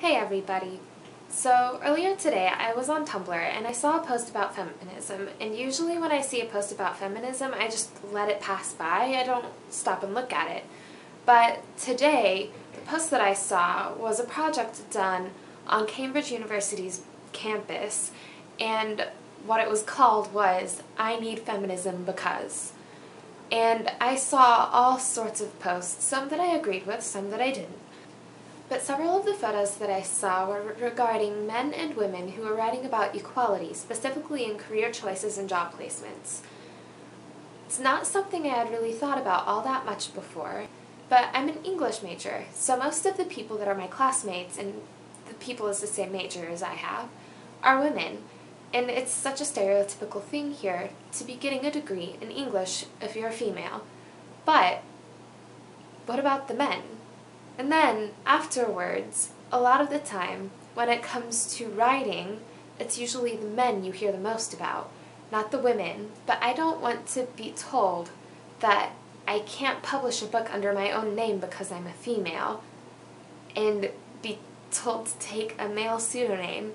Hey everybody! So earlier today I was on Tumblr and I saw a post about feminism and usually when I see a post about feminism I just let it pass by, I don't stop and look at it. But today the post that I saw was a project done on Cambridge University's campus and what it was called was I Need Feminism Because. And I saw all sorts of posts, some that I agreed with, some that I didn't. But several of the photos that I saw were regarding men and women who were writing about equality, specifically in career choices and job placements. It's not something I had really thought about all that much before, but I'm an English major, so most of the people that are my classmates and the people as the same major as I have are women. And it's such a stereotypical thing here to be getting a degree in English if you're a female. But what about the men? And then, afterwards, a lot of the time, when it comes to writing, it's usually the men you hear the most about, not the women. But I don't want to be told that I can't publish a book under my own name because I'm a female and be told to take a male pseudonym.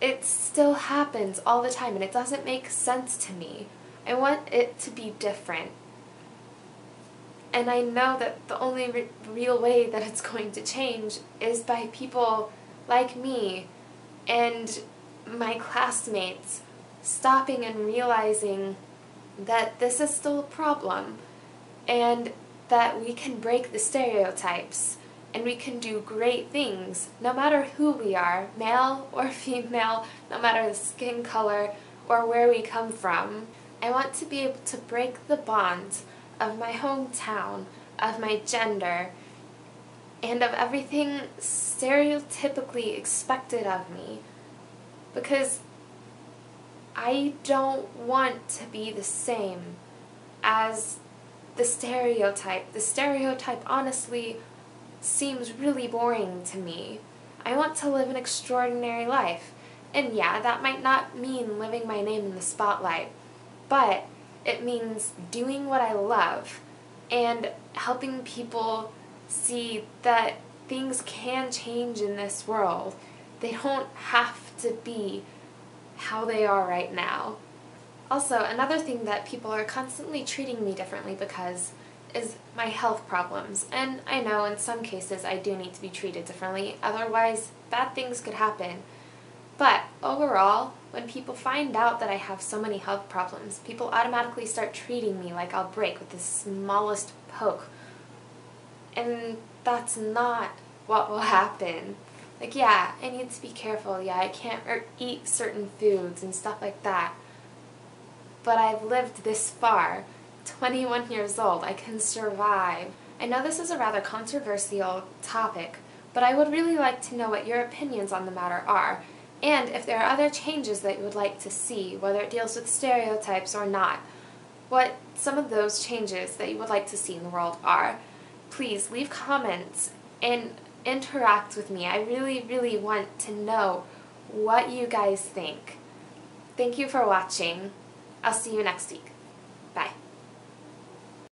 It still happens all the time and it doesn't make sense to me. I want it to be different. And I know that the only re real way that it's going to change is by people like me and my classmates stopping and realizing that this is still a problem and that we can break the stereotypes and we can do great things no matter who we are, male or female, no matter the skin color or where we come from. I want to be able to break the bonds of my hometown, of my gender, and of everything stereotypically expected of me. Because I don't want to be the same as the stereotype. The stereotype honestly seems really boring to me. I want to live an extraordinary life. And yeah, that might not mean living my name in the spotlight, but it means doing what I love and helping people see that things can change in this world. They don't have to be how they are right now. Also, another thing that people are constantly treating me differently because is my health problems. And I know in some cases I do need to be treated differently, otherwise bad things could happen. But overall, when people find out that I have so many health problems, people automatically start treating me like I'll break with the smallest poke. And that's not what will happen. Like, yeah, I need to be careful. Yeah, I can't er, eat certain foods and stuff like that. But I've lived this far, 21 years old. I can survive. I know this is a rather controversial topic, but I would really like to know what your opinions on the matter are and if there are other changes that you would like to see, whether it deals with stereotypes or not, what some of those changes that you would like to see in the world are. Please leave comments and interact with me. I really, really want to know what you guys think. Thank you for watching. I'll see you next week.